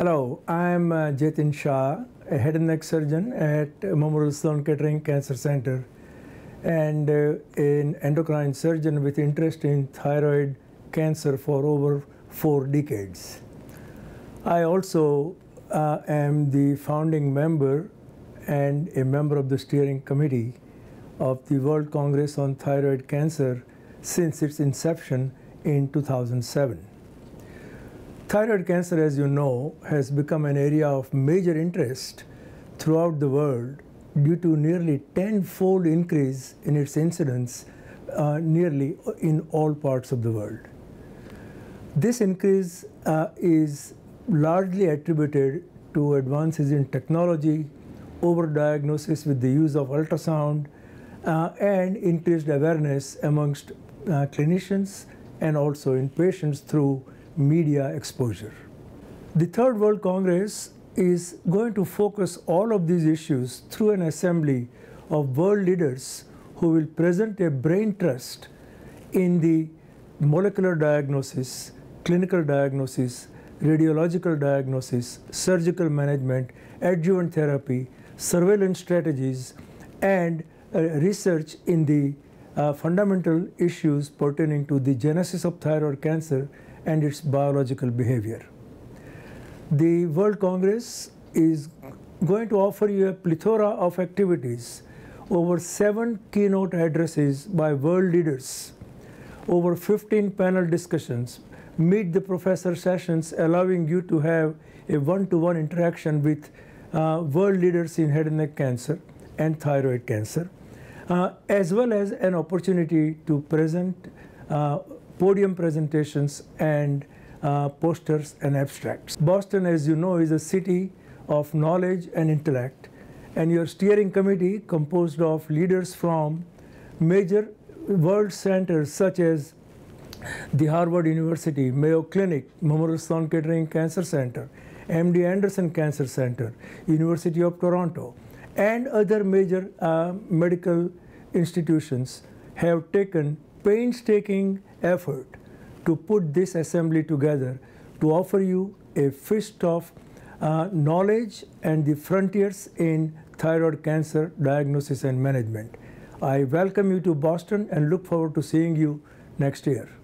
Hello, I'm uh, Jatin Shah, a head and neck surgeon at Memorial Sloan Kettering Cancer Center and uh, an endocrine surgeon with interest in thyroid cancer for over four decades. I also uh, am the founding member and a member of the steering committee of the World Congress on Thyroid Cancer since its inception in 2007. Thyroid cancer, as you know, has become an area of major interest throughout the world due to nearly tenfold increase in its incidence uh, nearly in all parts of the world. This increase uh, is largely attributed to advances in technology, overdiagnosis with the use of ultrasound, uh, and increased awareness amongst uh, clinicians and also in patients through media exposure. The Third World Congress is going to focus all of these issues through an assembly of world leaders who will present a brain trust in the molecular diagnosis, clinical diagnosis, radiological diagnosis, surgical management, adjuvant therapy, surveillance strategies, and uh, research in the uh, fundamental issues pertaining to the genesis of thyroid cancer and its biological behavior. The World Congress is going to offer you a plethora of activities, over seven keynote addresses by world leaders, over 15 panel discussions, meet the professor sessions allowing you to have a one-to-one -one interaction with uh, world leaders in head and neck cancer and thyroid cancer, uh, as well as an opportunity to present uh, podium presentations and uh, posters and abstracts. Boston, as you know, is a city of knowledge and intellect, and your steering committee, composed of leaders from major world centers such as the Harvard University, Mayo Clinic, Memorial Sloan Kettering Cancer Center, MD Anderson Cancer Center, University of Toronto, and other major uh, medical institutions have taken painstaking effort to put this assembly together to offer you a feast of uh, knowledge and the frontiers in thyroid cancer diagnosis and management. I welcome you to Boston and look forward to seeing you next year.